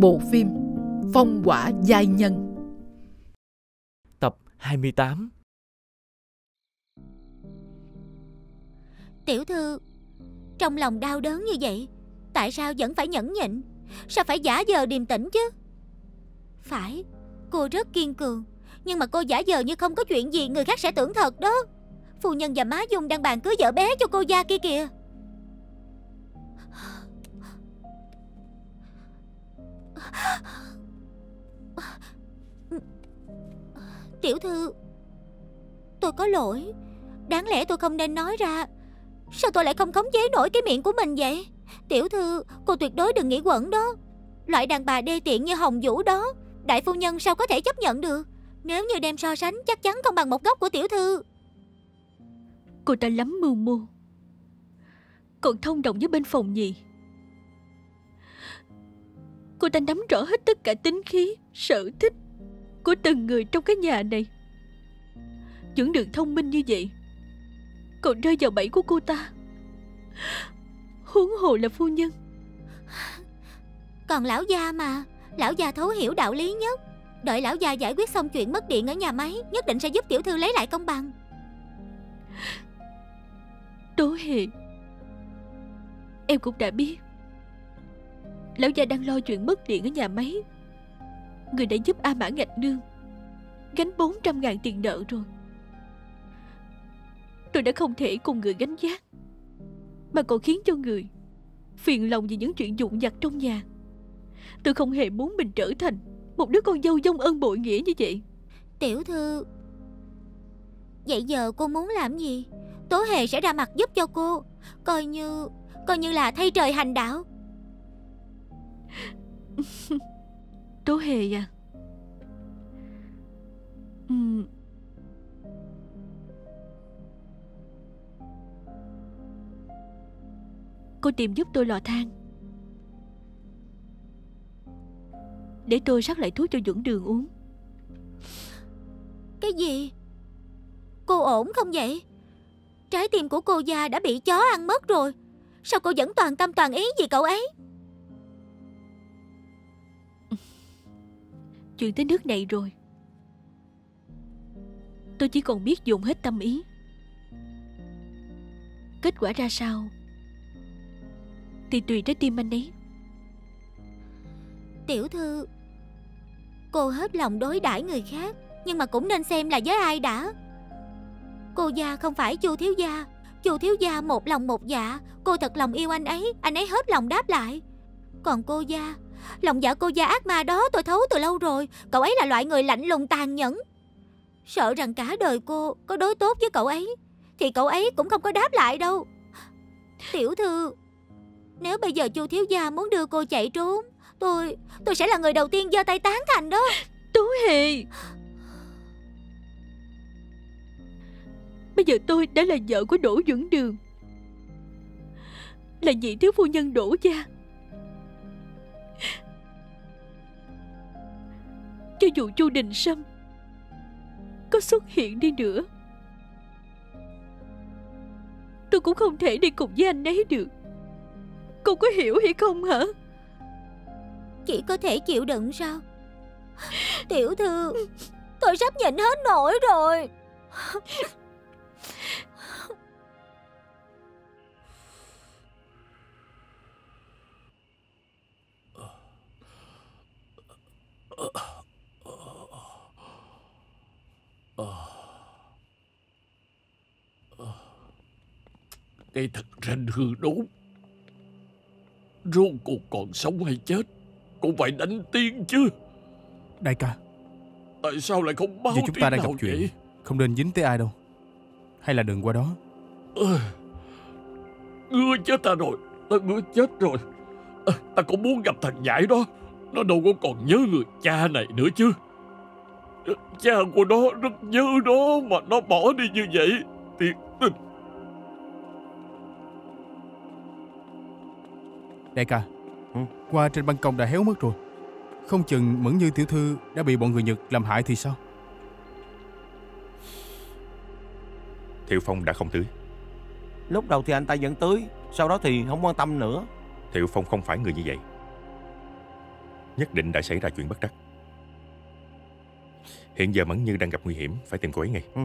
Bộ phim Phong quả giai nhân. Tập 28 Tiểu thư Trong lòng đau đớn như vậy Tại sao vẫn phải nhẫn nhịn? Sao phải giả vờ điềm tĩnh chứ? Phải Cô rất kiên cường Nhưng mà cô giả vờ như không có chuyện gì Người khác sẽ tưởng thật đó. Phu nhân và má Dung đang bàn cưới vợ bé cho cô gia kia kìa Tiểu thư, Tôi có lỗi. Đáng lẽ tôi không nên nói ra. Sao tôi lại không khống chế nổi cái miệng của mình vậy? Tiểu thư, Cô tuyệt đối đừng nghĩ quẩn đó. Loại đàn bà đê tiện như Hồng Vũ đó, Đại phu nhân sao có thể chấp nhận được? Nếu như đem so sánh, chắc chắn không bằng một góc của tiểu thư. Cô ta lắm mưu mô. Còn thông đồng với bên phòng nhị. Cô ta nắm rõ hết tất cả tính khí Sở thích Của từng người trong cái nhà này. Những đường thông minh như vậy Còn rơi vào bẫy của cô ta. Huống hồ là phu nhân. Còn lão gia mà Lão gia thấu hiểu đạo lý nhất. Đợi lão gia giải quyết xong chuyện mất điện ở nhà máy Nhất định sẽ giúp tiểu thư lấy lại công bằng. Tố Hề Em cũng đã biết Lão gia đang lo chuyện mất điện ở nhà máy. Người đã giúp A Mã Ngạch Nương Gánh 400 ngàn tiền nợ rồi. Tôi đã không thể cùng người gánh giác Mà còn khiến cho người Phiền lòng vì những chuyện dụng vặt trong nhà. Tôi không hề muốn mình trở thành Một đứa con dâu dông ơn bội nghĩa như vậy. Tiểu thư, Vậy giờ cô muốn làm gì? Tố hề sẽ ra mặt giúp cho cô. Coi như Coi như là thay trời hành đạo. Tố hề à? Uhm. Cô tìm giúp tôi lò than. Để tôi sắc lại thuốc cho dưỡng Đường uống. Cái gì? Cô ổn không vậy? Trái tim của cô già đã bị chó ăn mất rồi. Sao cô vẫn toàn tâm toàn ý vì cậu ấy? Chuyện tới nước này rồi. Tôi chỉ còn biết dùng hết tâm ý. Kết quả ra sao? Thì tùy trái tim anh ấy. Tiểu thư, Cô hết lòng đối đãi người khác, Nhưng mà cũng nên xem là với ai đã. Cô gia không phải chu thiếu gia. Chu thiếu gia một lòng một dạ Cô thật lòng yêu anh ấy Anh ấy hết lòng đáp lại. Còn cô gia Lòng dạ cô gia ác ma đó tôi thấu từ lâu rồi, Cậu ấy là loại người lạnh lùng tàn nhẫn. Sợ rằng cả đời cô có đối tốt với cậu ấy, Thì cậu ấy cũng không có đáp lại đâu. Tiểu thư, Nếu bây giờ chu thiếu gia muốn đưa cô chạy trốn, Tôi Tôi sẽ là người đầu tiên giơ tay tán thành đó. Tố hề Bây giờ tôi đã là vợ của Đỗ dưỡng Đường, Là vị thiếu phu nhân Đỗ gia. Cho dù Chu Đình Sâm Có xuất hiện đi nữa, Tôi cũng không thể đi cùng với anh ấy được. Cô có hiểu hay không hả? Chỉ có thể chịu đựng sao? Tiểu thư, Tôi sắp nhịn hết nổi rồi. Cái thật ranh hư đốn Rốt cuộc còn sống hay chết Cũng phải đánh tiên chứ. Đại ca. Tại sao lại không báo Vì chúng ta đang gặp chuyện. vậy? Không nên dính tới ai đâu. Hay là đừng qua đó. Ờ, Ngứa chết ta rồi. Ta ngứa chết rồi. Ờ, Ta cũng muốn gặp thằng nhãi đó. Nó đâu có còn nhớ người cha này nữa chứ. Cha của nó rất nhớ nó Mà nó bỏ đi như vậy. Thiệt tình Đại ca. Qua trên ban công đã héo mất rồi. Không chừng Mẫn Như tiểu thư Đã bị bọn người Nhật làm hại thì sao? Thiệu Phong đã không tưới Lúc đầu thì anh ta vẫn tưới Sau đó thì không quan tâm nữa. Thiệu Phong không phải người như vậy. Nhất định đã xảy ra chuyện bất trắc. Hiện giờ Mẫn Như đang gặp nguy hiểm Phải tìm cô ấy ngay. Ừ.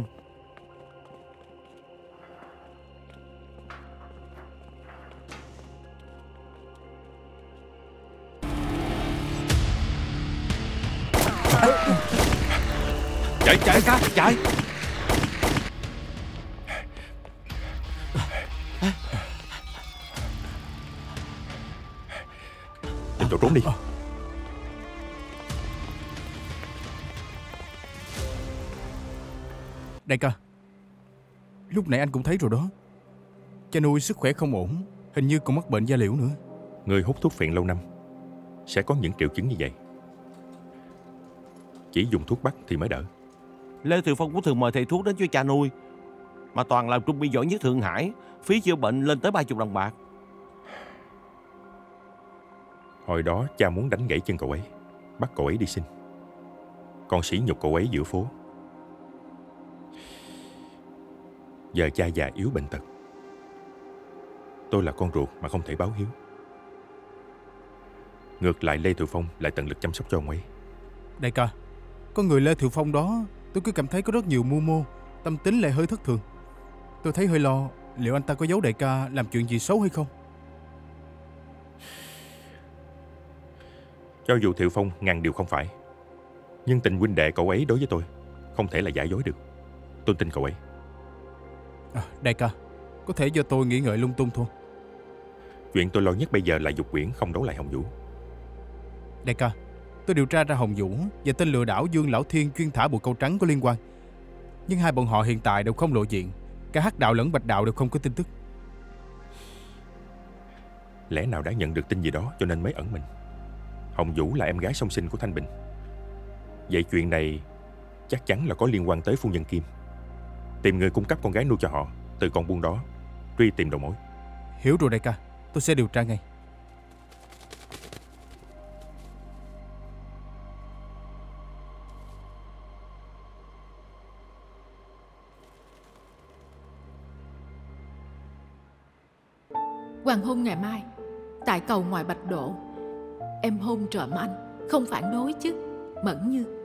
Chạy chạy Ca chạy. Tìm chỗ trốn đi. Đại ca Lúc nãy anh cũng thấy rồi đó. Cha nuôi sức khỏe không ổn Hình như còn mắc bệnh da liễu nữa. Người hút thuốc phiện lâu năm Sẽ có những triệu chứng như vậy Chỉ dùng thuốc bắc thì mới đỡ. Lê Thiệu Phong cũng thường mời thầy thuốc đến cho cha nuôi Mà toàn là trung biên giỏi nhất Thượng Hải Phí chữa bệnh lên tới 30 đồng bạc. Hồi đó cha muốn đánh gãy chân cậu ấy Bắt cậu ấy đi sinh Còn sỉ nhục cậu ấy giữa phố. Giờ cha già yếu bệnh tật. Tôi là con ruột mà không thể báo hiếu. Ngược lại Lê Thiệu Phong lại tận lực chăm sóc cho ông ấy. Đại ca Có người Lê Thiệu Phong đó Tôi cứ cảm thấy có rất nhiều mưu mô Tâm tính lại hơi thất thường. Tôi thấy hơi lo Liệu anh ta có giấu đại ca làm chuyện gì xấu hay không? Cho dù Thiệu Phong ngàn điều không phải Nhưng tình huynh đệ cậu ấy đối với tôi Không thể là giả dối được. Tôi tin cậu ấy. À, Đại ca Có thể do tôi nghĩ ngợi lung tung thôi. Chuyện tôi lo nhất bây giờ là dục quyển không đấu lại Hồng Vũ. Đại ca Tôi điều tra ra Hồng Vũ Và tên lừa đảo Dương Lão Thiên chuyên thả bộ câu trắng có liên quan. Nhưng hai bọn họ hiện tại đều không lộ diện. Cả hắc đạo lẫn bạch đạo đều không có tin tức. Lẽ nào đã nhận được tin gì đó cho nên mới ẩn mình? Hồng Vũ là em gái song sinh của Thanh Bình. Vậy chuyện này chắc chắn là có liên quan tới phu nhân Kim. Tìm người cung cấp con gái nuôi cho họ Từ con buôn đó Truy tìm đầu mối. Hiểu rồi đại ca Tôi sẽ điều tra ngay Hoàng hôn ngày mai. Tại cầu ngoài Bạch Độ, Em hôn trộm anh, Không phản đối chứ, Mẫn như.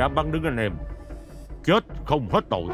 Dám bắn đứng anh em. Chết không hết tội.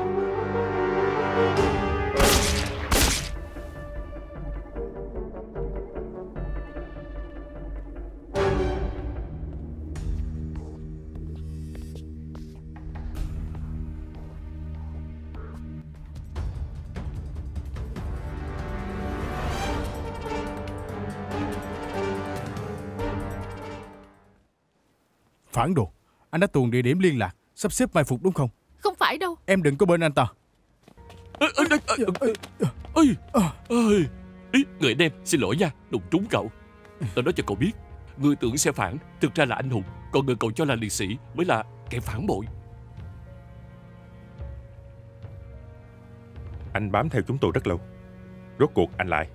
Phản đồ. Anh đã tuồn địa điểm liên lạc Sắp xếp mai phục đúng không? Không phải đâu. Em đừng có bên anh ta. Ê, người anh em xin lỗi nha Đụng trúng cậu. Tao nói cho cậu biết Người tưởng sẽ phản Thực ra là anh hùng Còn người cậu cho là liệt sĩ Mới là kẻ phản bội. Anh bám theo chúng tôi rất lâu. Rốt cuộc anh lại.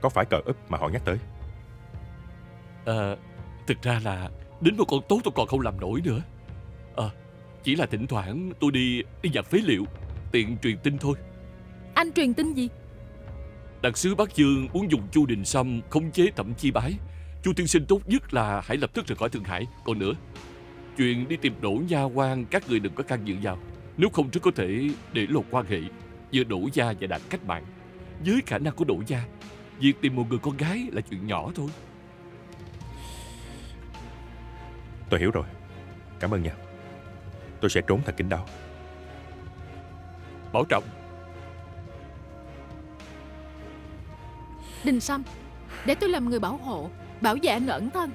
Có phải cờ úp mà họ nhắc tới? À, Thực ra là Đến một con tốt tôi còn không làm nổi nữa Ờ Chỉ là thỉnh thoảng tôi đi Đi nhặt phế liệu Tiện truyền tin thôi Anh truyền tin gì Đặc sứ Bắc Dương muốn dùng chu đình sâm khống chế thẩm chi bái. Chu tiên sinh tốt nhất là hãy lập tức rời khỏi Thượng Hải. Còn nữa, chuyện đi tìm đổ nha quan các người đừng có can dự vào. Nếu không rất có thể để lộ quan hệ giữa đổ gia và đạt cách mạng. Với khả năng của đổ gia, việc tìm một người con gái là chuyện nhỏ thôi. Tôi hiểu rồi. Cảm ơn nha. Tôi sẽ trốn thật kín đáo. Bảo trọng. Đình Sâm Để tôi làm người bảo hộ Bảo vệ anh ẩn thân.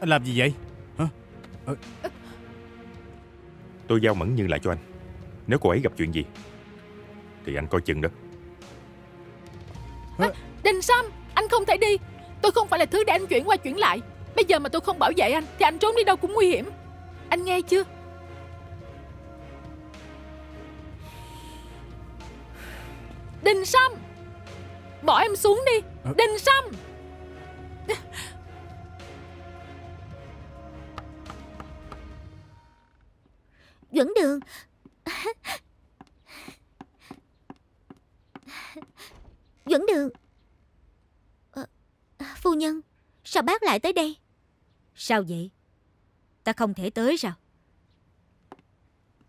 Anh làm gì vậy? Hả? Tôi giao Mẫn Như lại cho anh Nếu cô ấy gặp chuyện gì Thì anh coi chừng đó. Đình Sâm Anh không thể đi. Tôi không phải là thứ để anh chuyển qua chuyển lại. Bây giờ mà tôi không bảo vệ anh Thì anh trốn đi đâu cũng nguy hiểm. Anh nghe chưa? Đình Sâm Bỏ em xuống đi. Đình Sâm Dẫn đường Dẫn đường Ờ, Phu nhân Sao bác lại tới đây Sao vậy? Ta không thể tới sao?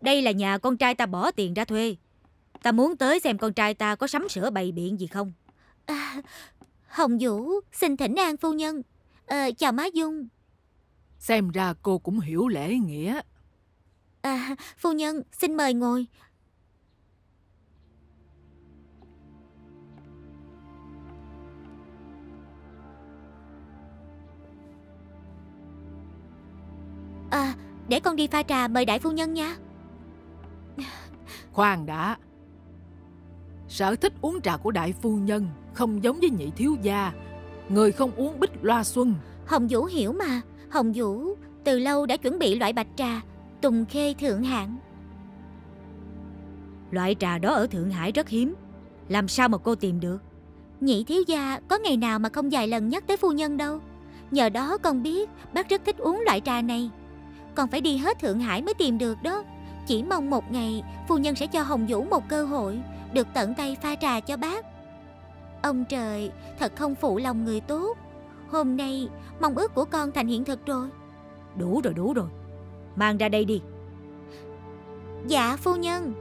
Đây là nhà con trai ta bỏ tiền ra thuê. Ta muốn tới xem con trai ta có sắm sửa bày biện gì không. à, Hồng Vũ Xin thỉnh an phu nhân Ờ, Chào má Dung Xem ra cô cũng hiểu lễ nghĩa à, Phu nhân xin mời ngồi. À để con đi pha trà mời đại phu nhân nha. Khoan đã. Sở thích uống trà của đại phu nhân Không giống với nhị thiếu gia. Người không uống bích loa xuân. Hồng Vũ hiểu mà. Hồng Vũ từ lâu đã chuẩn bị loại bạch trà Tùng khê thượng hạng. Loại trà đó ở Thượng Hải rất hiếm. Làm sao mà cô tìm được? Nhị thiếu gia có ngày nào mà không vài lần nhắc tới phu nhân đâu. Nhờ đó con biết bác rất thích uống loại trà này. Còn phải đi hết Thượng Hải mới tìm được đó. Chỉ mong một ngày phu nhân sẽ cho Hồng Vũ một cơ hội Được tận tay pha trà cho bác. Ông trời thật không phụ lòng người tốt. Hôm nay mong ước của con thành hiện thực rồi. Đủ rồi, đủ rồi. Mang ra đây đi. Dạ phu nhân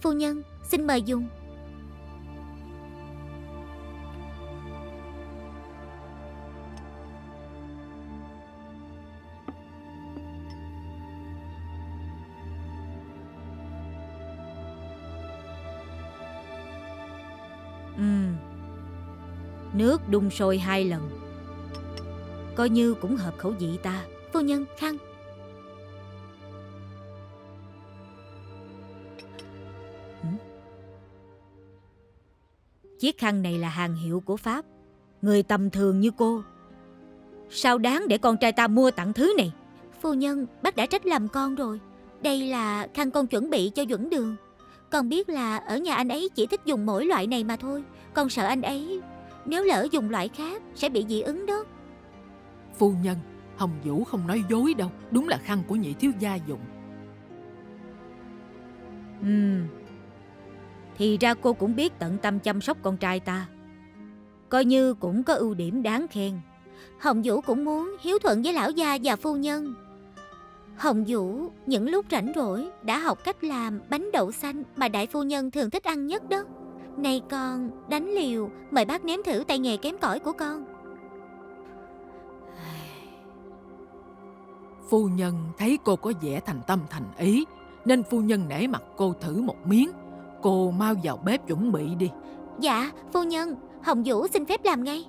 Phu nhân xin mời dùng đun sôi hai lần. Coi như cũng hợp khẩu vị ta. Phu nhân khăn Chiếc khăn này là hàng hiệu của Pháp. Người tầm thường như cô. Sao đáng để con trai ta mua tặng thứ này? Phu nhân, bác đã trách lầm con rồi Đây là khăn con chuẩn bị cho Duẩn Đường Con biết là ở nhà anh ấy chỉ thích dùng mỗi loại này mà thôi Con sợ anh ấy nếu lỡ dùng loại khác sẽ bị dị ứng đó Phu nhân Hồng Vũ không nói dối đâu Đúng là khăn của nhị thiếu gia dụng Ừm. Thì ra cô cũng biết tận tâm chăm sóc con trai ta. Coi như cũng có ưu điểm đáng khen. Hồng Vũ cũng muốn hiếu thuận với lão gia và phu nhân Hồng Vũ những lúc rảnh rỗi đã học cách làm bánh đậu xanh mà đại phu nhân thường thích ăn nhất đó. Này con, đánh liều, mời bác nếm thử tay nghề kém cỏi của con. Phu nhân thấy cô có vẻ thành tâm thành ý, nên phu nhân nể mặt cô thử một miếng. Cô mau vào bếp chuẩn bị đi. Dạ, phu nhân, Hồng Vũ xin phép làm ngay.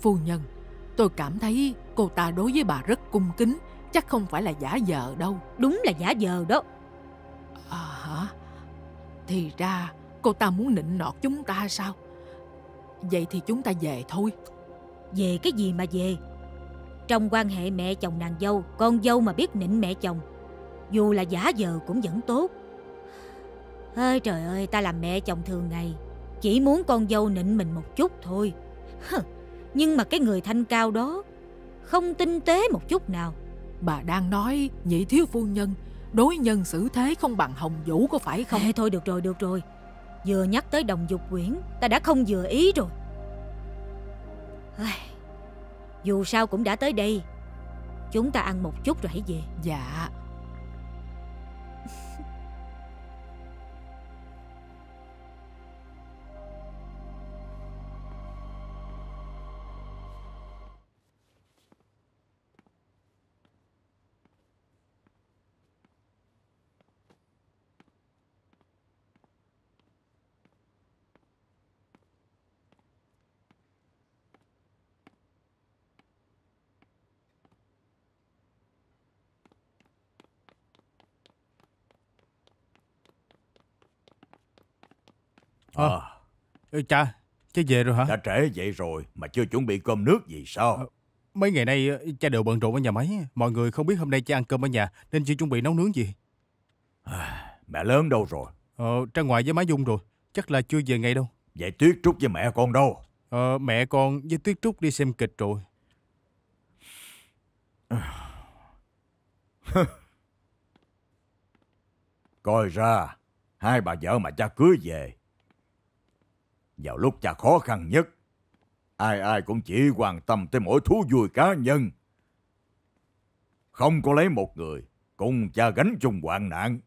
Phu nhân, tôi cảm thấy cô ta đối với bà rất cung kính, chắc không phải là giả vờ đâu. Đúng là giả vờ đó. À hả? Thì ra cô ta muốn nịnh nọt chúng ta sao? Vậy thì chúng ta về thôi. Về cái gì mà về? Trong quan hệ mẹ chồng nàng dâu, con dâu mà biết nịnh mẹ chồng, dù là giả vờ cũng vẫn tốt. Ơi trời ơi, ta làm mẹ chồng thường ngày, chỉ muốn con dâu nịnh mình một chút thôi. Nhưng mà cái người thanh cao đó không tinh tế một chút nào. Bà đang nói nhị thiếu phu nhân đối nhân xử thế không bằng Hồng Vũ có phải không? Ê, thôi được rồi, được rồi. Vừa nhắc tới đồng dục quyển, ta đã không vừa ý rồi. Ai, dù sao cũng đã tới đây. Chúng ta ăn một chút rồi hãy về. Dạ. Ê, cha, cha về rồi hả? Đã trễ vậy rồi mà chưa chuẩn bị cơm nước gì sao? Mấy ngày nay ờ, cha đều bận rộn ở nhà máy. Mọi người không biết hôm nay cha ăn cơm ở nhà nên chưa chuẩn bị nấu nướng gì. Mẹ lớn đâu rồi? Ờ, ra ngoài với má Dung rồi. Chắc là chưa về ngay đâu. Vậy Tuyết Trúc với mẹ con đâu? Ờ, mẹ con với Tuyết Trúc đi xem kịch rồi. Coi ra, hai bà vợ mà cha cưới về. Vào lúc cha khó khăn nhất, ai ai cũng chỉ quan tâm tới mỗi thú vui cá nhân. Không có lấy một người, cùng cha gánh chung hoạn nạn.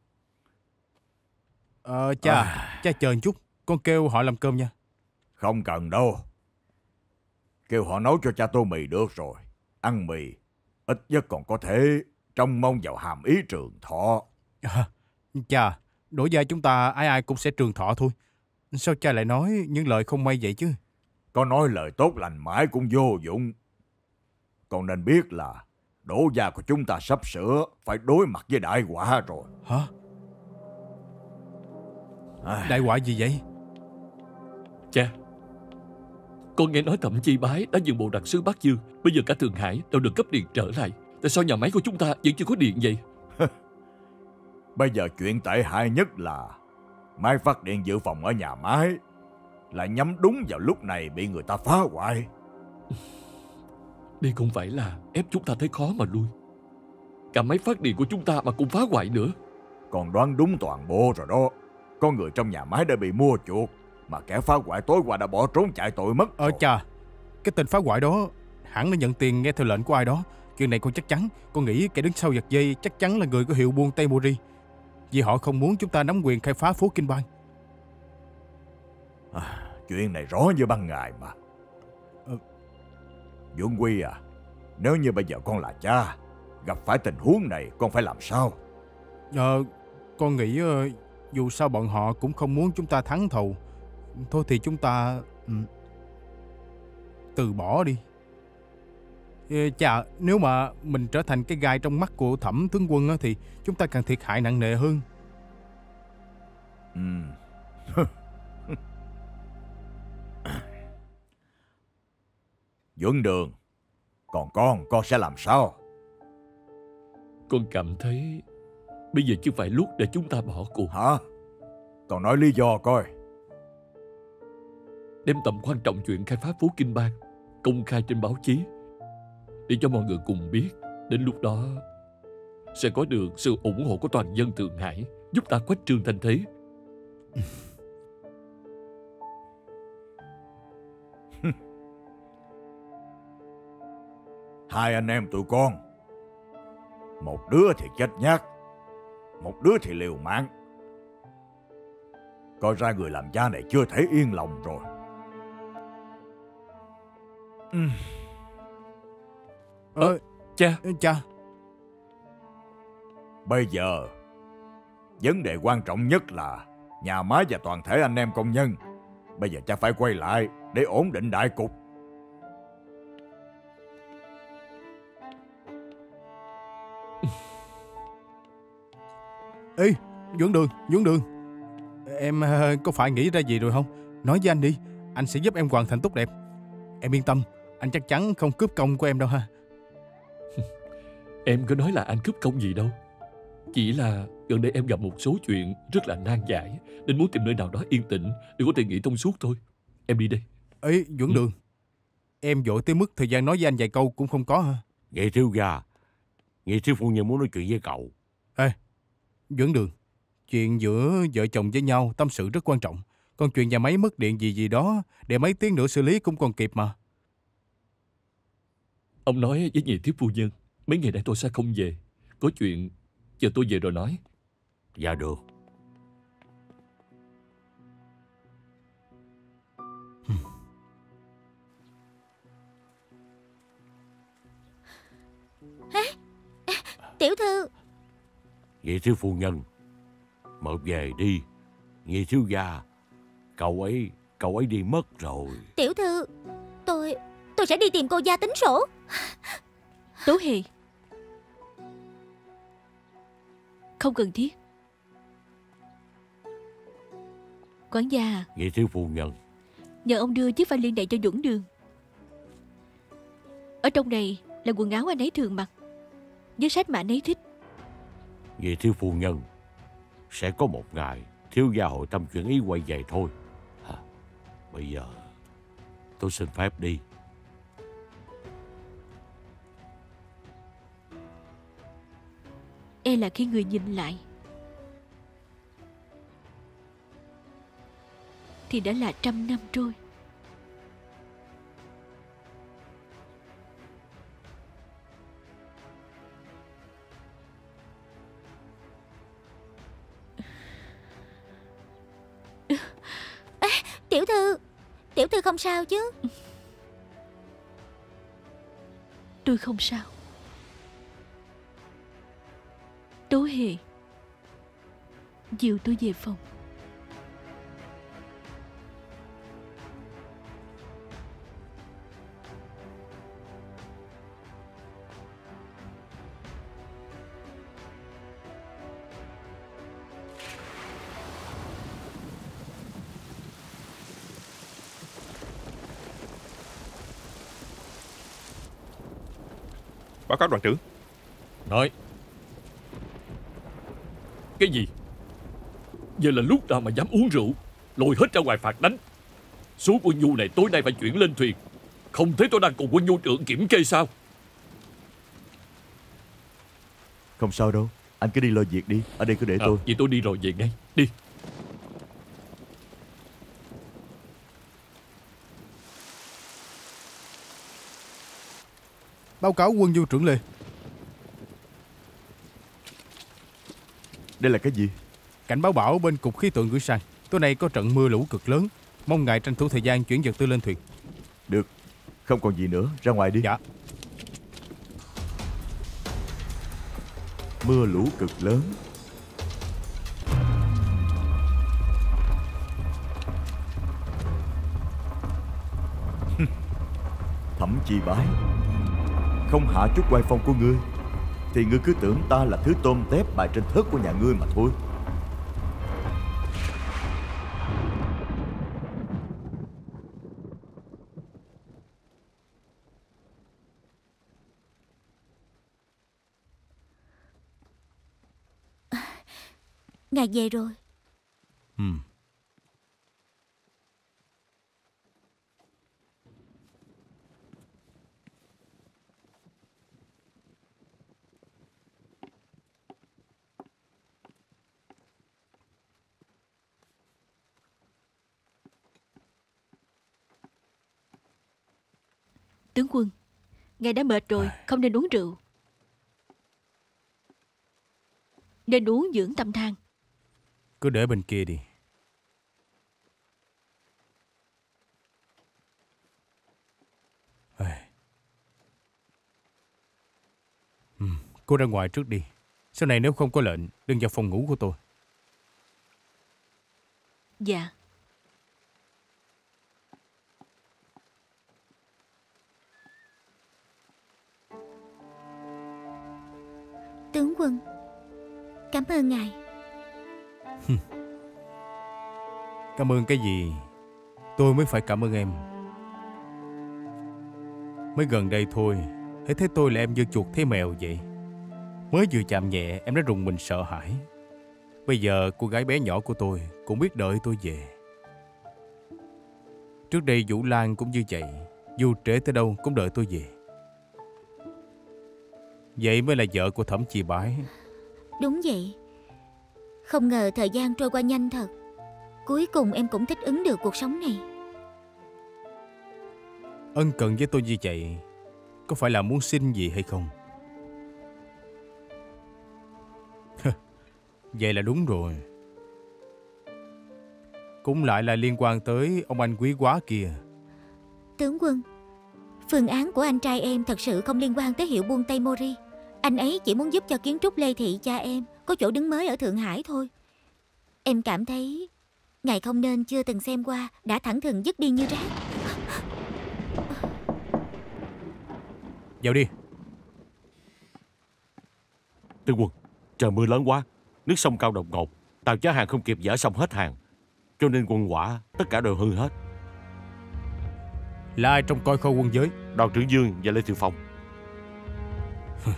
Ờ, cha, cha chờ một chút. Con kêu họ làm cơm nha. Không cần đâu. Kêu họ nấu cho cha tô mì được rồi. Ăn mì, ít nhất còn có thể trông mong vào hàm ý trường thọ. À, cha, đổi gia chúng ta ai ai cũng sẽ trường thọ thôi. Sao cha lại nói những lời không may vậy chứ? Có nói lời tốt lành mãi cũng vô dụng. Con nên biết là đỗ gia của chúng ta sắp sửa phải đối mặt với đại họa rồi. Hả? À, Đại họa gì vậy? Cha Con nghe nói thẩm chi bái đã dừng bộ đặc sứ Bắc Dương Bây giờ cả Thượng Hải đều được cấp điện trở lại Tại sao nhà máy của chúng ta vẫn chưa có điện vậy bây giờ chuyện tệ hại nhất là máy phát điện dự phòng ở nhà máy lại nhắm đúng vào lúc này bị người ta phá hoại. Đây không phải là ép chúng ta thấy khó mà lui Cả máy phát điện của chúng ta mà cũng phá hoại nữa Còn đoán đúng toàn bộ rồi đó. Có người trong nhà máy đã bị mua chuộc mà kẻ phá hoại tối qua đã bỏ trốn chạy tội mất. Ờ cha, cái tên phá hoại đó hẳn là nhận tiền nghe theo lệnh của ai đó. Chuyện này con chắc chắn, con nghĩ kẻ đứng sau giật dây chắc chắn là người có hiệu buôn Tây Mori. Vì họ không muốn chúng ta nắm quyền khai phá phố Kinh Bang. À, chuyện này rõ như ban ngày mà. Ờ. Dũng Quy à, nếu như bây giờ con là cha, gặp phải tình huống này con phải làm sao? Ờ, con nghĩ ờ, dù sao bọn họ cũng không muốn chúng ta thắng thầu. Thôi thì chúng ta ừ, từ bỏ đi. Ờ, Chà, nếu mà mình trở thành cái gai trong mắt của thẩm tướng quân á, thì chúng ta càng thiệt hại nặng nề hơn. Ừ. Đường, còn con, con sẽ làm sao? Con cảm thấy Bây giờ chưa phải lúc để chúng ta bỏ cuộc Hả? Con nói lý do coi. Đem tầm quan trọng chuyện khai phá phố Kinh Bang Công khai trên báo chí để cho mọi người cùng biết, Đến lúc đó, Sẽ có được sự ủng hộ của toàn dân Thượng Hải, Giúp ta quét trương thanh thế. Hai anh em tụi con, Một đứa thì chết nhát, Một đứa thì liều mạng. Coi ra người làm cha này chưa thể yên lòng rồi. Ừm. Ờ, cha. Cha. Bây giờ Vấn đề quan trọng nhất là Nhà máy và toàn thể anh em công nhân. Bây giờ cha phải quay lại Để ổn định đại cục. Ê Dưỡng đường Dưỡng đường. Em ờ, có phải nghĩ ra gì rồi không? Nói với anh đi Anh sẽ giúp em hoàn thành tốt đẹp. Em yên tâm Anh chắc chắn không cướp công của em đâu ha Em có nói là anh cướp công gì đâu. Chỉ là gần đây em gặp một số chuyện rất là nan giải Nên muốn tìm nơi nào đó yên tĩnh Để có thể nghĩ thông suốt thôi. Em đi đây. Ê Dưỡng Ừ. đường Em vội tới mức thời gian nói với anh vài câu cũng không có hả? Nghệ thiếu gia Nghệ thiếu phu nhân muốn nói chuyện với cậu. Dưỡng đường Chuyện giữa vợ chồng với nhau tâm sự rất quan trọng. Còn chuyện nhà máy mất điện gì gì đó Để mấy tiếng nữa xử lý cũng còn kịp mà. Ông nói với nhị thiếu phu nhân Mấy ngày nay tôi sẽ không về. Có chuyện chờ tôi về rồi nói. Dạ được. Tiểu thư. Nghệ thiếu phu nhân Mở về đi. Nghệ thiếu gia Cậu ấy Cậu ấy đi mất rồi. Tiểu thư Tôi Tôi sẽ đi tìm cô gia tính sổ Tố Hề Không cần thiết. Quản gia. À, Nghệ thiếu phu nhân. Nhờ ông đưa chiếc vali này cho Duẩn Đường. Ở trong này là quần áo anh ấy thường mặc Với sách mà anh ấy thích. Nghệ thiếu phu nhân Sẽ có một ngày Thiếu gia hội tâm chuyện ý quay về thôi. Hả? Bây giờ Tôi xin phép đi E là khi người nhìn lại. Thì đã là trăm năm trôi. Tiểu thư. Tiểu thư không sao chứ? Tôi không sao Tố Hề. Dìu tôi về phòng. Báo cáo đoàn trưởng. Nói Cái gì? Giờ là lúc nào mà dám uống rượu Lôi hết ra ngoài phạt đánh. Số quân nhu này tối nay phải chuyển lên thuyền. Không thấy tôi đang cùng quân nhu trưởng kiểm kê sao? Không sao đâu. Anh cứ đi lo việc đi. Ở đây cứ để à, tôi. Vậy tôi đi rồi về ngay. Đi. Báo cáo quân du trưởng Lê Đây là cái gì? Cảnh báo bão bên cục khí tượng gửi sang Tối nay có trận mưa lũ cực lớn. Mong ngài tranh thủ thời gian chuyển vật tư lên thuyền. Được. Không còn gì nữa. Ra ngoài đi. Dạ. Mưa lũ cực lớn. Thẩm chi bái. Không hạ chút oai phong của ngươi Thì ngươi cứ tưởng ta là thứ tôm tép bài trên thớt của nhà ngươi mà thôi Ngài về rồi ừ. Tướng quân Ngài đã mệt rồi Không nên uống rượu Nên uống dưỡng tâm thang Cứ để bên kia đi. Cô ra ngoài trước đi. Sau này nếu không có lệnh, đừng vào phòng ngủ của tôi. Dạ quân Cảm ơn ngài Cảm ơn cái gì? Tôi mới phải cảm ơn em. Mới gần đây thôi, hãy thấy tôi là em như chuột thấy mèo vậy. Mới vừa chạm nhẹ, em đã rùng mình sợ hãi. Bây giờ cô gái bé nhỏ của tôi cũng biết đợi tôi về. Trước đây Vũ Lan cũng như vậy, dù trễ tới đâu cũng đợi tôi về. Vậy mới là vợ của Thẩm Chi Bái. Đúng vậy Không ngờ thời gian trôi qua nhanh thật Cuối cùng em cũng thích ứng được cuộc sống này Ân cần với tôi như vậy, có phải là muốn xin gì hay không? Vậy là đúng rồi. Cũng lại là liên quan tới ông anh quý quá kia. Tướng quân Phương án của anh trai em thật sự không liên quan tới hiệu buôn Tây Mori Anh ấy chỉ muốn giúp cho kiến trúc Lê Thị cha em Có chỗ đứng mới ở Thượng Hải thôi Em cảm thấy Ngài không nên chưa từng xem qua Đã thẳng thừng dứt đi như rác Vào đi. Tướng quân, trời mưa lớn quá, nước sông cao đột ngột, tàu chở hàng không kịp dỡ xong hết hàng. Cho nên quân quả tất cả đều hư hết. Là ai trong coi kho quân giới? Đoàn trưởng Dương và Lê Thiệu Phong.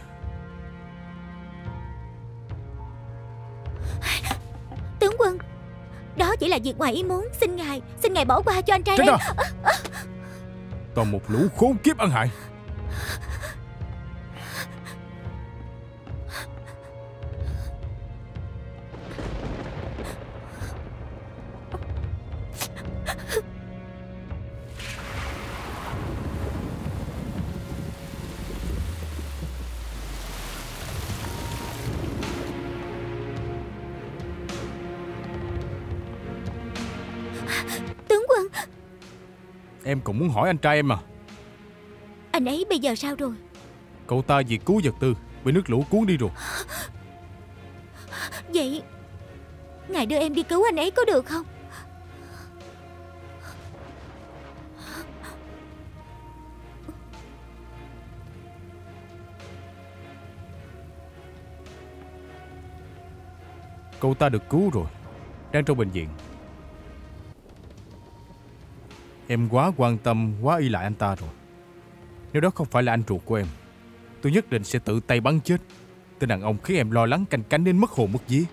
Tướng quân Đó chỉ là việc ngoài ý muốn Xin ngài Xin ngài bỏ qua cho anh trai Tránh em ra! Toàn một lũ khốn kiếp ăn hại. Cũng muốn hỏi anh trai em mà. Anh ấy bây giờ sao rồi Cậu ta vì cứu vật tư, bị nước lũ cuốn đi rồi. Vậy Ngài đưa em đi cứu anh ấy có được không Cậu ta được cứu rồi. Đang trong bệnh viện. Em quá quan tâm, quá y lại anh ta rồi. Nếu đó không phải là anh ruột của em, tôi nhất định sẽ tự tay bắn chết. Tên đàn ông khiến em lo lắng canh cánh đến mất hồn mất vía.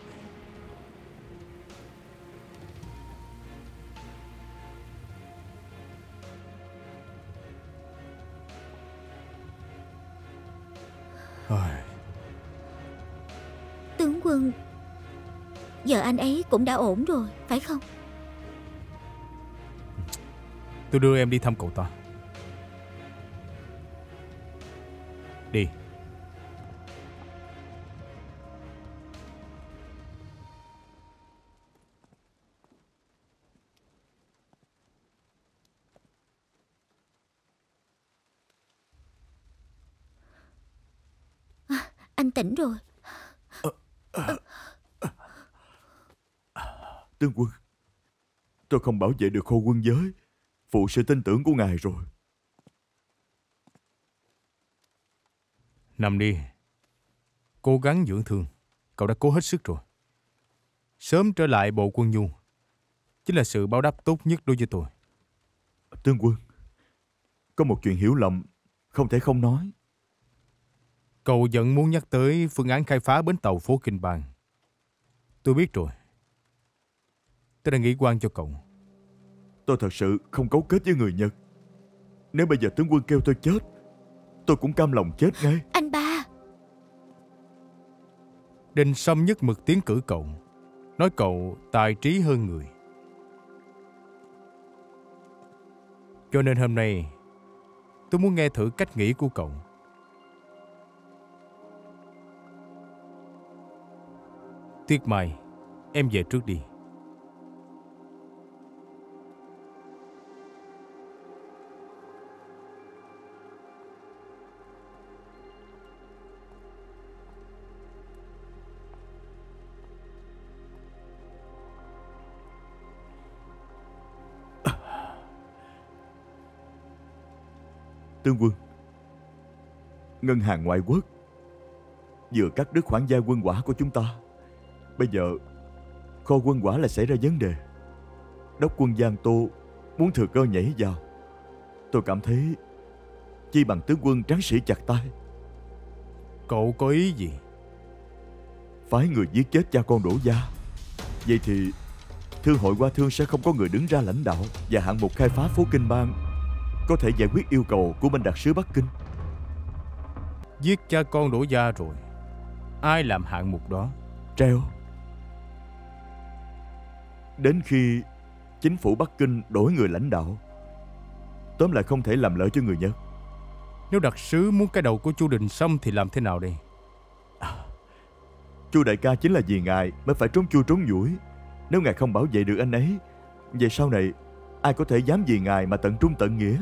Tướng quân Giờ anh ấy cũng đã ổn rồi Phải không Tôi đưa em đi thăm cậu ta. Đi. Anh tỉnh rồi Tướng quân, tôi không bảo vệ được khô quân giới. Phụ sự tin tưởng của ngài rồi. Nằm đi. Cố gắng dưỡng thương. Cậu đã cố hết sức rồi. Sớm trở lại bộ quân nhu. Chính là sự báo đáp tốt nhất đối với tôi. Tướng quân, có một chuyện hiểu lầm, không thể không nói. Cậu vẫn muốn nhắc tới phương án khai phá bến tàu phố Kinh Bang. Tôi biết rồi. Tôi đã nghĩ quan cho cậu. Tôi thật sự không cấu kết với người Nhật. Nếu bây giờ tướng quân kêu tôi chết, tôi cũng cam lòng chết ngay. Anh ba Đinh Sâm nhất mực tiến cử cậu. Nói cậu tài trí hơn người. Cho nên hôm nay, Tôi muốn nghe thử cách nghĩ của cậu. Tuyết Mai, em về trước đi. Tướng quân. Ngân hàng ngoại quốc. Vừa cắt đứt khoản gia quân quả của chúng ta. Bây giờ Kho quân quả lại xảy ra vấn đề. Đốc quân Giang Tô Muốn thừa cơ nhảy vào. Tôi cảm thấy Chi bằng tướng quân tráng sĩ chặt tay. Cậu có ý gì? Phái người giết chết cha con đổ gia. Vậy thì Thương hội Hoa Thương sẽ không có người đứng ra lãnh đạo Và hạng mục khai phá phố Kinh Bang Có thể giải quyết yêu cầu của bên đặc sứ Bắc Kinh? Giết cha con đổ gia rồi. Ai làm hạng mục đó? Treo. Đến khi chính phủ Bắc Kinh đổi người lãnh đạo Tóm lại không thể làm lợi cho người Nhật. Nếu đặc sứ muốn cái đầu của chu Đình Sâm thì làm thế nào đây? Chu đại ca chính là vì ngài mới phải trốn chui trốn nhủi. Nếu ngài không bảo vệ được anh ấy Vậy sau này Ai có thể dám vì ngài mà tận trung tận nghĩa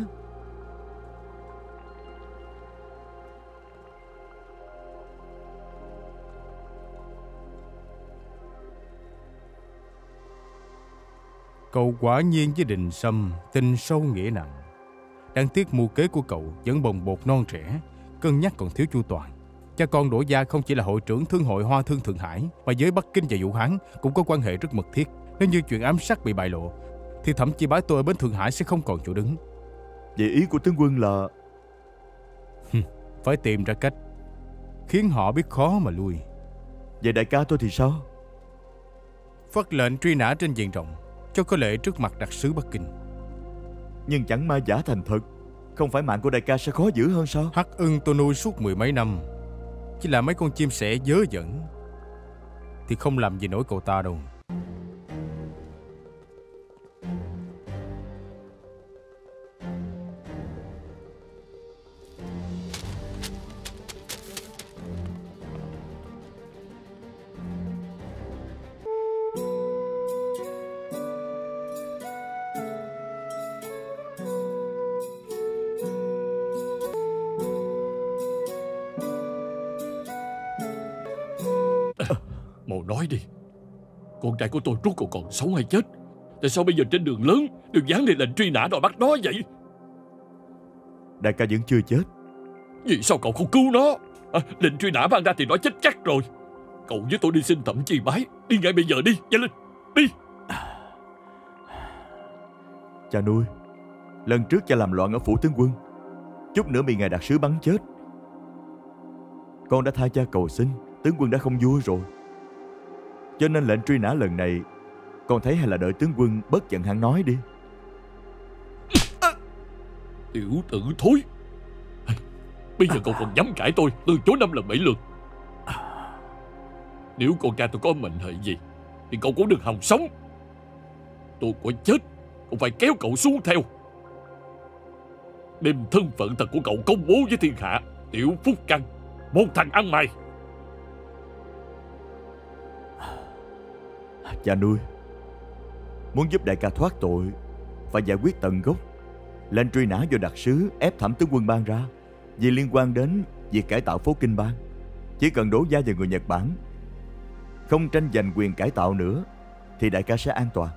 Cậu quả nhiên với Đình Sâm tình sâu nghĩa nặng. Đáng tiếc mưu kế của cậu vẫn bồng bột non trẻ, cân nhắc còn thiếu chu toàn. Cha con Đỗ Gia không chỉ là hội trưởng thương hội Hoa Thương Thượng Hải, mà với Bắc Kinh và Vũ Hán cũng có quan hệ rất mật thiết. Nếu như chuyện ám sát bị bại lộ, thì thậm chí bái tôi ở bên Thượng Hải sẽ không còn chỗ đứng. Vậy ý của tướng quân là Phải tìm ra cách khiến họ biết khó mà lui. Vậy đại ca tôi thì sao Phát lệnh truy nã trên diện rộng, cho có lệ trước mặt đặc sứ Bắc Kinh. Nhưng chẳng ma giả thành thật Không phải mạng của đại ca sẽ khó giữ hơn sao Hắc ưng tôi nuôi suốt mười mấy năm, chỉ là mấy con chim sẻ dớ dẫn, thì không làm gì nổi cậu ta đâu. Trai của tôi rốt cuộc còn sống hay chết? Tại sao bây giờ trên đường lớn Được dán lên lệnh truy nã đòi bắt nó vậy? Đại ca vẫn chưa chết. Vì sao cậu không cứu nó? À, Lệnh truy nã ban ra thì nó chết chắc rồi. Cậu với tôi đi xin thẩm chi bái. Đi ngay bây giờ đi Nhanh lên Đi. Cha nuôi Lần trước cha làm loạn ở phủ tướng quân. Chút nữa bị ngài đặc sứ bắn chết. Con đã thay cha cầu xin Tướng quân đã không vui rồi cho nên lệnh truy nã lần này Con thấy hay là đợi tướng quân bất giận hắn nói đi. Tiểu tử thối. Bây giờ cậu còn dám cãi tôi, Từ chối năm lần bảy lượt. Nếu con trai tôi có mệnh hệ gì, Thì cậu cũng đừng hòng sống. Tôi có chết, Cũng phải kéo cậu xuống theo. Đem thân phận thật của cậu công bố với thiên hạ, Tiểu Phúc Căn Một thằng ăn mày. Cha nuôi, Muốn giúp đại ca thoát tội Phải giải quyết tận gốc, Lệnh truy nã do đặc sứ ép thẩm tướng quân ban ra Vì liên quan đến việc cải tạo phố Kinh Bang. Chỉ cần đổ gia vào người Nhật Bản, Không tranh giành quyền cải tạo nữa, Thì đại ca sẽ an toàn.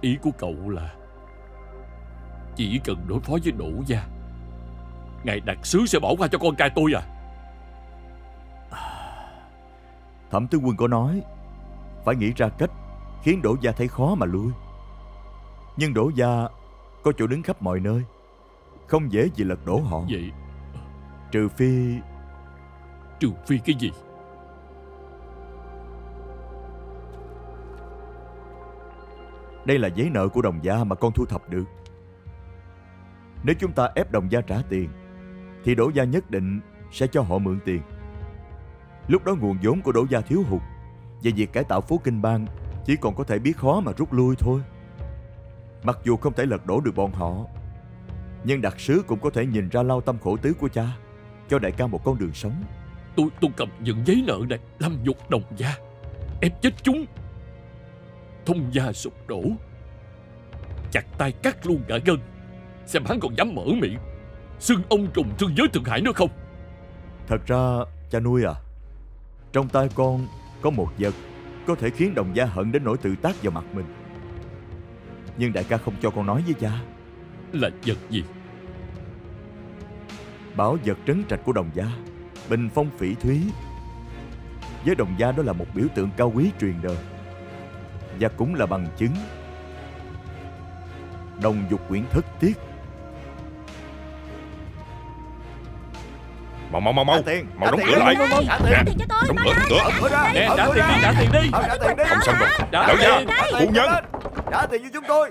Ý của cậu là Chỉ cần đối phó với đổ gia Ngài đặc sứ sẽ bỏ qua cho con trai tôi à? Thẩm tướng quân có nói Phải nghĩ ra cách Khiến đổ gia thấy khó mà lui. Nhưng đổ gia Có chỗ đứng khắp mọi nơi Không dễ gì lật đổ họ. Vậy Trừ phi trừ phi cái gì? Đây là giấy nợ của đồng gia mà con thu thập được. Nếu chúng ta ép đồng gia trả tiền Thì đổ gia nhất định sẽ cho họ mượn tiền Lúc đó nguồn vốn của đổ gia thiếu hụt. Và việc cải tạo phố Kinh Bang Chỉ còn có thể biết khó mà rút lui thôi. Mặc dù không thể lật đổ được bọn họ Nhưng đặc sứ cũng có thể nhìn ra lao tâm khổ tứ của cha Cho đại ca một con đường sống. Tôi tôi cầm những giấy nợ này Làm nhục đồng gia Ép chết chúng. Thông gia sụp đổ Chặt tay cắt luôn cả gân Xem hắn còn dám mở miệng Xưng ông trùng thương giới Thượng Hải nữa không? Thật ra cha nuôi à Trong tay con có một vật Có thể khiến đồng gia hận đến nỗi tự tác vào mặt mình. Nhưng đại ca không cho con nói với cha. Là vật gì? Bảo vật trấn trạch của đồng gia Bình phong phỉ thúy. Với đồng gia đó là một biểu tượng cao quý truyền đời Và cũng là bằng chứng Đồng dục quyển thất tiết Mau mau mau mau. Mau đóng cửa lại. Nè, trả tiền. Trả tiền cho tôi, Đóng cửa lên. cửa Nè trả tiền đi. trả tiền đi. Trả tiền đi. Không xong rồi. Lão gia. Phu nhân. Trả tiền cho chúng tôi.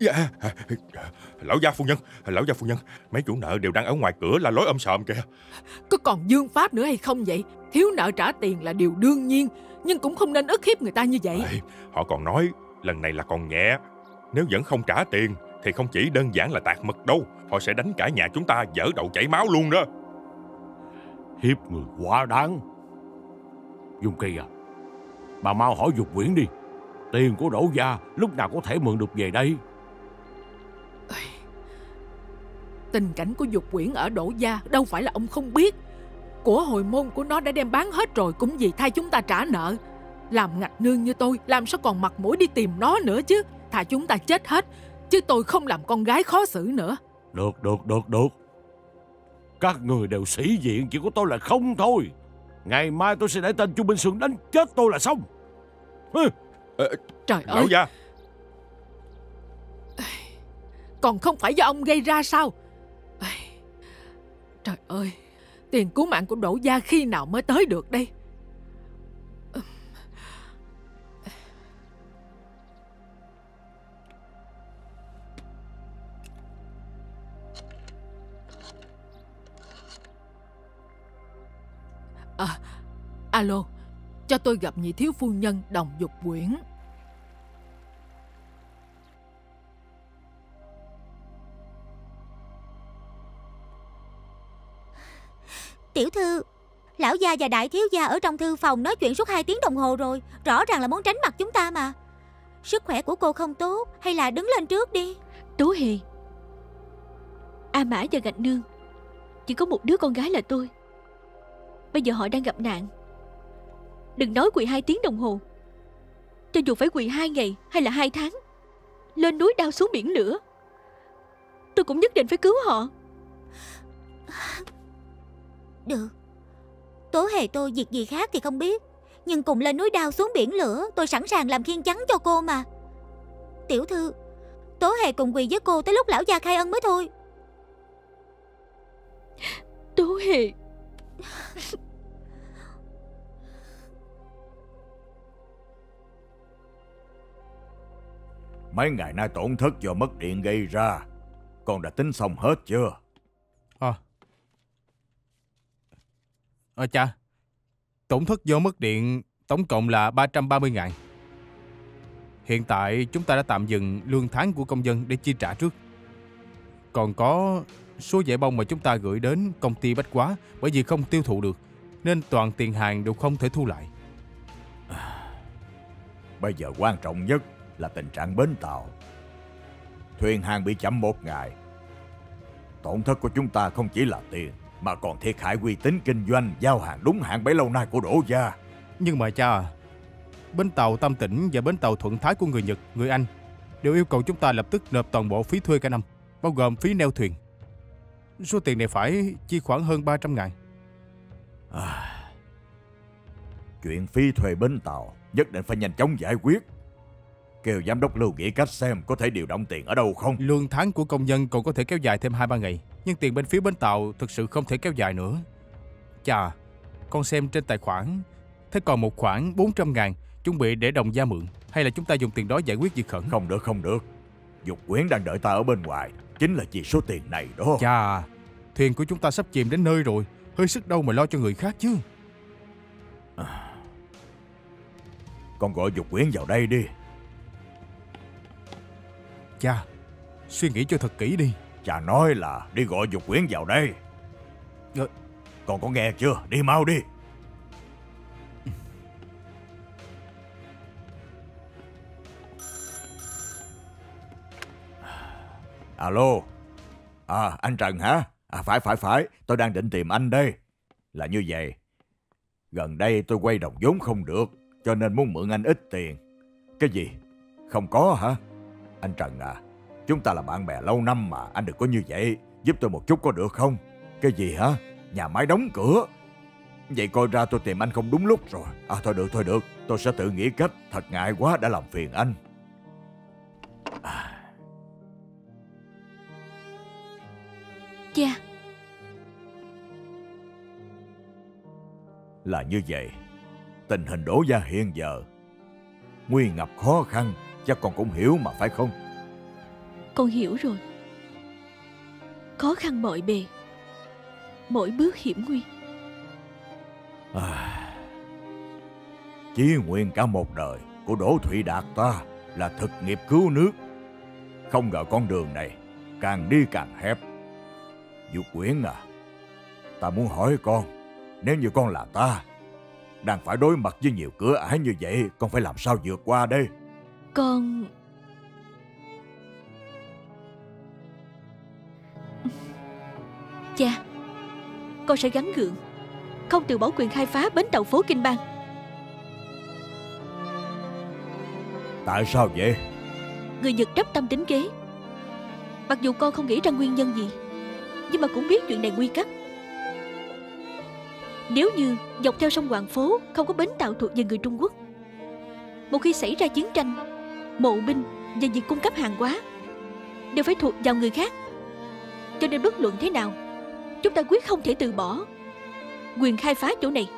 Dạ. Lão gia phu nhân. Lão gia phu nhân. Mấy chủ nợ đều đang ở ngoài cửa là lối ôm sòm kìa. Có còn dương pháp nữa hay không vậy? Thiếu nợ trả tiền là điều đương nhiên Nhưng cũng không nên ức hiếp người ta như vậy. Ê, Họ còn nói lần này là còn nhẹ. Nếu vẫn không trả tiền Thì không chỉ đơn giản là tạt mật đâu Họ sẽ đánh cả nhà chúng ta dở đầu chảy máu luôn đó Hiếp người quá đáng. Dung Kỳ à Bà mau hỏi Dục Quyển đi. Tiền của đổ gia lúc nào có thể mượn được về đây? Tình cảnh của dục quyển ở đổ gia Đâu phải là ông không biết. Của hồi môn của nó đã đem bán hết rồi Cũng vì thay chúng ta trả nợ. Làm ngạch nương như tôi Làm sao còn mặt mũi đi tìm nó nữa chứ? Thà chúng ta chết hết Chứ tôi không làm con gái khó xử nữa. Được được được được Các người đều sĩ diện Chỉ có tôi là không thôi. Ngày mai tôi sẽ để tên Chu Minh Sương đánh chết tôi là xong. Hừ. Trời Lão ơi. gia. Còn không phải do ông gây ra sao? Trời ơi Tiền cứu mạng của Đỗ Gia khi nào mới tới được đây alo Cho tôi gặp nhị thiếu phu nhân đồng dục quyển. Tiểu thư Lão gia và đại thiếu gia ở trong thư phòng nói chuyện suốt 2 tiếng đồng hồ rồi Rõ ràng là muốn tránh mặt chúng ta mà. Sức khỏe của cô không tốt Hay là đứng lên trước đi? Tố Hề A Mã và Gạch Nương Chỉ có một đứa con gái là tôi. Bây giờ họ đang gặp nạn Đừng nói quỳ hai tiếng đồng hồ. Cho dù phải quỳ hai ngày hay là hai tháng Lên núi đao xuống biển lửa Tôi cũng nhất định phải cứu họ. Được. Tố hề tôi việc gì khác thì không biết Nhưng cùng lên núi đao xuống biển lửa Tôi sẵn sàng làm khiên chắn cho cô mà. Tiểu thư Tố hề cùng quỳ với cô tới lúc lão gia khai ân mới thôi. Tố Hề Mấy ngày nay tổn thất do mất điện gây ra. Con đã tính xong hết chưa? Ờ. Ờ cha Tổn thất do mất điện tổng cộng là 330 ngàn. Hiện tại chúng ta đã tạm dừng lương tháng của công dân để chi trả trước. Còn có số giải bông mà chúng ta gửi đến công ty Bách Quá Bởi vì không tiêu thụ được Nên toàn tiền hàng đều không thể thu lại. Bây giờ quan trọng nhất là tình trạng bến tàu Thuyền hàng bị chậm một ngày Tổn thất của chúng ta không chỉ là tiền Mà còn thiệt hại uy tín kinh doanh Giao hàng đúng hạn bấy lâu nay của Đỗ Gia Nhưng mà cha à, Bến tàu Tâm Tĩnh và bến tàu Thuận Thái của người Nhật, người Anh đều yêu cầu chúng ta lập tức nộp toàn bộ phí thuê cả năm, bao gồm phí neo thuyền. Số tiền này phải chi khoảng hơn 300 ngàn. à, Chuyện phí thuê bến tàu Nhất định phải nhanh chóng giải quyết Kêu giám đốc Lưu nghĩ cách xem Có thể điều động tiền ở đâu không Lương tháng của công nhân còn có thể kéo dài thêm 2-3 ngày, nhưng tiền bên phía bến tàu thực sự không thể kéo dài nữa. Chà, con xem trên tài khoản, thế còn một khoản 400 ngàn chuẩn bị để đồng gia mượn, hay là chúng ta dùng tiền đó giải quyết việc khẩn? Không được không được Dục quyến đang đợi ta ở bên ngoài Chính là vì số tiền này đó Chà, thuyền của chúng ta sắp chìm đến nơi rồi, hơi sức đâu mà lo cho người khác chứ. Con gọi dục quyến vào đây đi Cha, Suy nghĩ cho thật kỹ đi. Cha nói là đi gọi dục quyến vào đây. Dạ. Con có nghe chưa? Đi mau đi. Alo. À anh Trần hả? À phải phải phải. Tôi đang định tìm anh đây. Là như vậy. Gần đây tôi quay đồng vốn không được Cho nên muốn mượn anh ít tiền. Cái gì? Không có hả Anh Trần à Chúng ta là bạn bè lâu năm mà Anh đừng có như vậy. Giúp tôi một chút có được không? Cái gì hả? Nhà máy đóng cửa. Vậy coi ra tôi tìm anh không đúng lúc rồi. À thôi được thôi được. Tôi sẽ tự nghĩ cách. Thật ngại quá đã làm phiền anh. Cha. Là như vậy. Tình hình đổ gia hiện giờ. Nguy ngập khó khăn Chắc con cũng hiểu mà phải không? Con hiểu rồi. Khó khăn mọi bề Mỗi bước hiểm nguy. À, Chí nguyện cả một đời Của Đỗ Thụy Đạt ta Là thực nghiệp cứu nước. Không ngờ con đường này Càng đi càng hẹp. Dụ Quyến à Ta muốn hỏi con Nếu như con là ta Đang phải đối mặt với nhiều cửa ải như vậy Con phải làm sao vượt qua đây Con. Cha Con sẽ gắn gượng Không từ bỏ quyền khai phá bến tàu phố Kinh Bang. Tại sao vậy? Người Nhật đắp tâm tính kế. Mặc dù con không nghĩ ra nguyên nhân gì Nhưng mà cũng biết chuyện này nguy cấp. Nếu như dọc theo sông Hoàng Phố Không có bến tàu thuộc về người Trung Quốc Một khi xảy ra chiến tranh Mộ binh và việc cung cấp hàng hóa Đều phải thuộc vào người khác. Cho nên bất luận thế nào, Chúng ta quyết không thể từ bỏ Quyền khai phá chỗ này.